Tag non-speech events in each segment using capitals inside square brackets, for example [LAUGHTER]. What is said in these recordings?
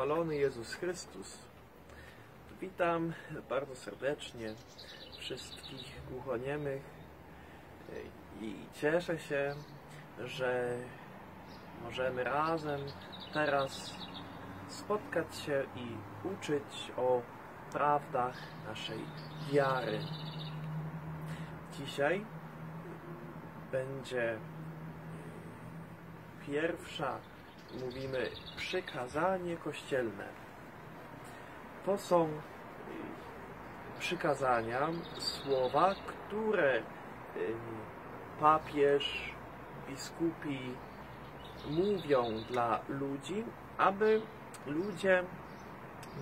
chwalony Jezus Chrystus. Witam bardzo serdecznie wszystkich głuchoniemych i cieszę się, że możemy razem teraz spotkać się i uczyć o prawdach naszej wiary. Dzisiaj będzie pierwsza, mówimy, przykazanie kościelne. To są przykazania, słowa, które papież, biskupi mówią dla ludzi, aby ludzie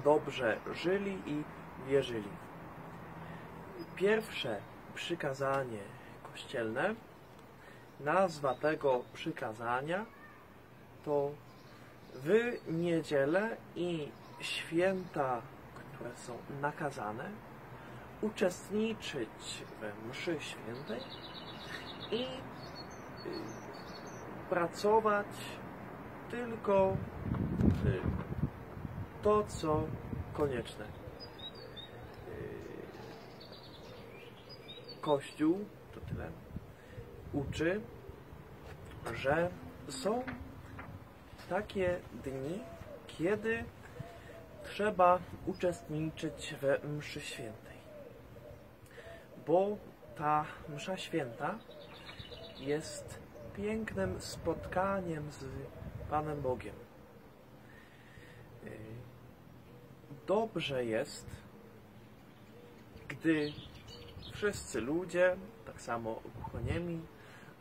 dobrze żyli i wierzyli. Pierwsze przykazanie kościelne, nazwa tego przykazania to w niedzielę i święta, które są nakazane, uczestniczyć we mszy świętej i pracować tylko to, co konieczne. Kościół, to tyle, uczy, że są takie dni, kiedy trzeba uczestniczyć we mszy świętej. Bo ta msza święta jest pięknym spotkaniem z Panem Bogiem. Dobrze jest, gdy wszyscy ludzie, tak samo głuchoniemi,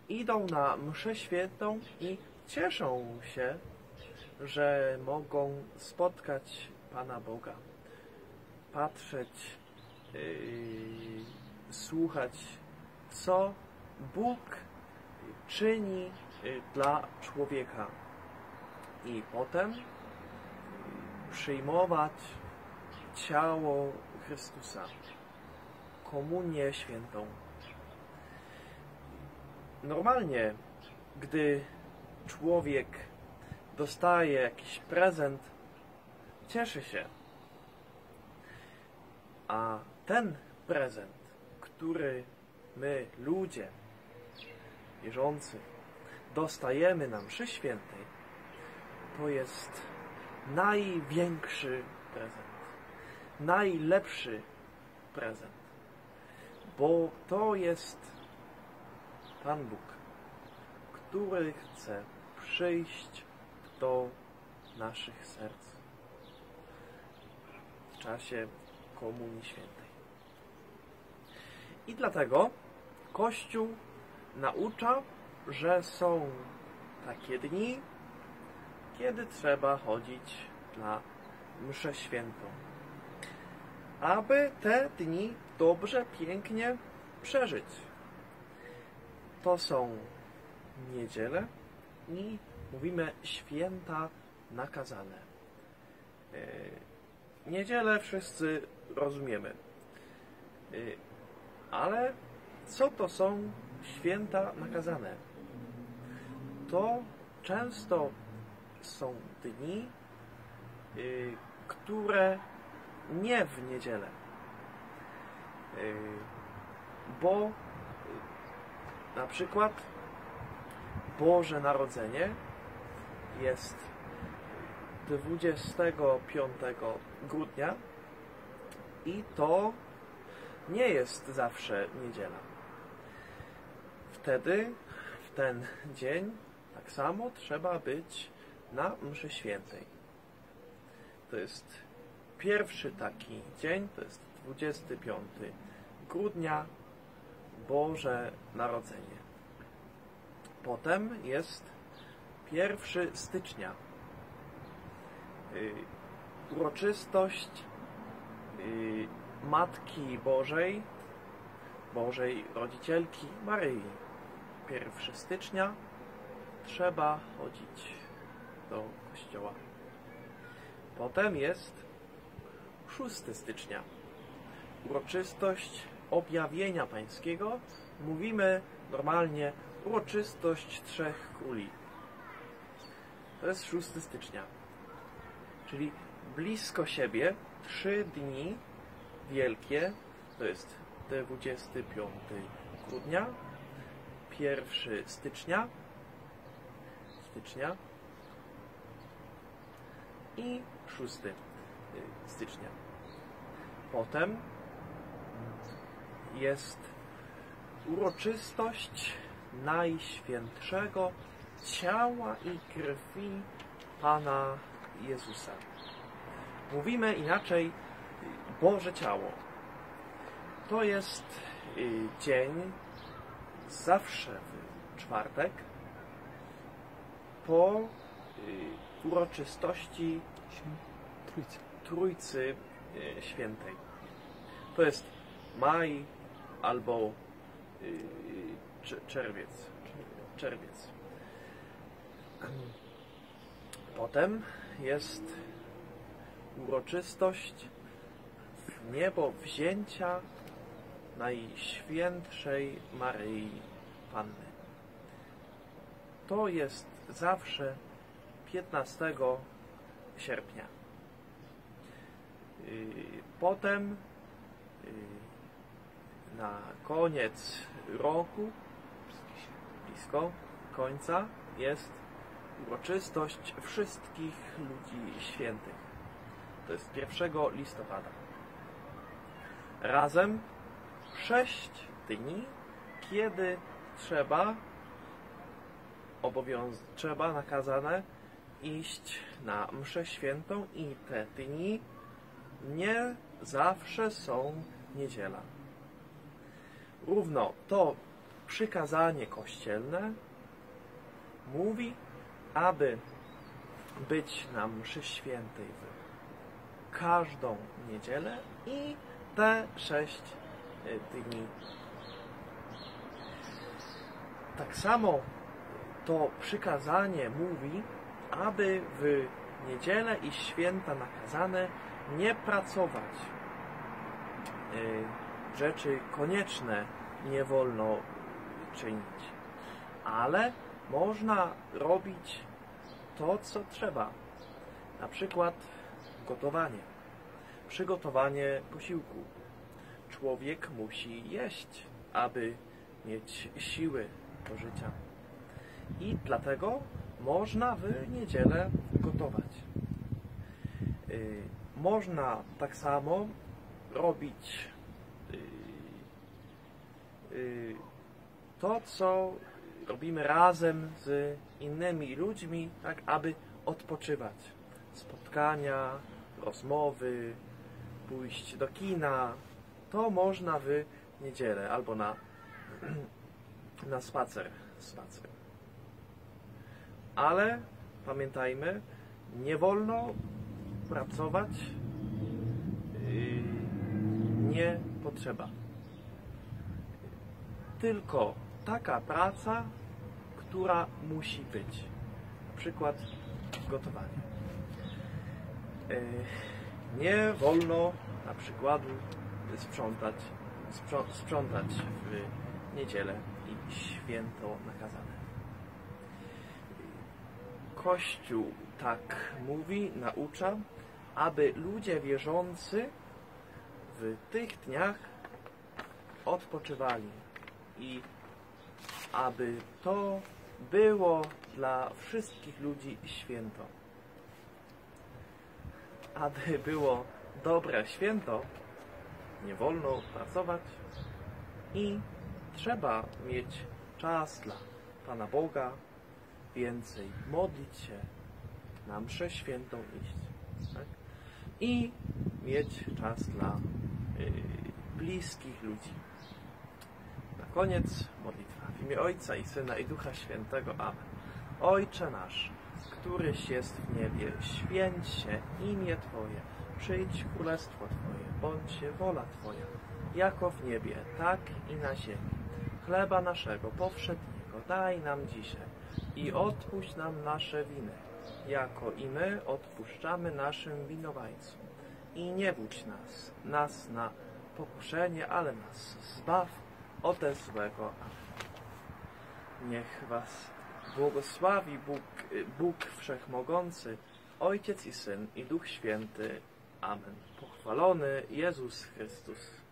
idą na mszę świętą i cieszą się, że mogą spotkać Pana Boga, patrzeć, yy, słuchać, co Bóg czyni dla człowieka i potem przyjmować ciało Chrystusa, komunię świętą. Normalnie, gdy człowiek dostaje jakiś prezent, cieszy się. A ten prezent, który my, ludzie, wierzący, dostajemy na mszy świętej, to jest największy prezent, najlepszy prezent, bo to jest Pan Bóg, który chce przyjść do naszych serc w czasie Komunii Świętej. I dlatego Kościół naucza, że są takie dni, kiedy trzeba chodzić na mszę świętą. Aby te dni dobrze, pięknie przeżyć. To są niedziele i mówimy święta nakazane. Niedzielę wszyscy rozumiemy. Ale co to są święta nakazane? To często są dni, które nie w niedzielę. Bo na przykład Boże Narodzenie jest 25 grudnia i to nie jest zawsze niedziela. Wtedy, w ten dzień, tak samo trzeba być na mszy świętej. To jest pierwszy taki dzień, to jest 25 grudnia, Boże Narodzenie. Potem jest 1 stycznia. Uroczystość Matki Bożej, Bożej Rodzicielki Maryi. 1 stycznia trzeba chodzić do kościoła. Potem jest 6 stycznia. Uroczystość objawienia pańskiego. Mówimy normalnie uroczystość Trzech Króli. To jest 6 stycznia. Czyli blisko siebie trzy dni wielkie, to jest 25 grudnia, 1 stycznia, stycznia i 6 stycznia. Potem jest uroczystość Najświętszego ciała i krwi Pana Jezusa. Mówimy inaczej Boże Ciało. To jest y, dzień zawsze w czwartek po y, uroczystości Trójcy. Trójcy y, Świętej. To jest maj albo czerwiec. Czerwiec. Potem jest uroczystość niebo wzięcia Najświętszej Maryi Panny. To jest zawsze 15 sierpnia. Y, potem y, na koniec roku, blisko końca, jest uroczystość wszystkich ludzi świętych. To jest 1 listopada. Razem sześć dni, kiedy trzeba obowiąz trzeba nakazane iść na mszę świętą i te dni nie zawsze są niedziela. Równo to przykazanie kościelne mówi, aby być na mszy świętej w każdą niedzielę i te sześć e, dni. Tak samo to przykazanie mówi, aby w niedzielę i święta nakazane nie pracować. E, rzeczy konieczne nie wolno czynić, ale można robić to, co trzeba. Na przykład gotowanie, przygotowanie posiłku. Człowiek musi jeść, aby mieć siły do życia. I dlatego można w niedzielę gotować. Y, można tak samo robić y, y, to, co robimy razem z innymi ludźmi, tak aby odpoczywać. Spotkania, rozmowy, pójść do kina, to można w niedzielę albo na, [CLEARS THROAT] na spacer. spacer. Ale pamiętajmy, nie wolno pracować, yy, nie potrzeba. Tylko taka praca, która musi być. Na przykład gotowanie. Nie wolno na przykład sprzątać, sprzątać w niedzielę i święto nakazane. Kościół tak mówi, naucza, aby ludzie wierzący w tych dniach odpoczywali i aby to było dla wszystkich ludzi święto. Aby było dobre święto, nie wolno pracować i trzeba mieć czas dla Pana Boga, więcej modlić się, na mszę świętą iść. Tak? I mieć czas dla y, bliskich ludzi. Na koniec modlitwa. W imię Ojca i Syna i Ducha Świętego. Amen. Ojcze nasz, któryś jest w niebie, święć się imię Twoje, przyjdź królestwo Twoje, bądź wola Twoja, jako w niebie, tak i na ziemi. Chleba naszego powszedniego daj nam dzisiaj i odpuść nam nasze winy, jako i my odpuszczamy naszym winowajcom. I nie wódź nas, nas na pokuszenie, ale nas zbaw ode złego. Amen. Niech Was błogosławi Bóg, Bóg Wszechmogący, Ojciec i Syn i Duch Święty. Amen. Pochwalony Jezus Chrystus.